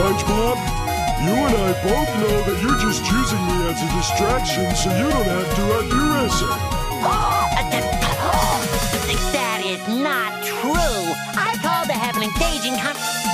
SpongeBob, you and I both know that you're just using me as a distraction so you don't have to undo racing. that is not true. I called to have an engaging conversation.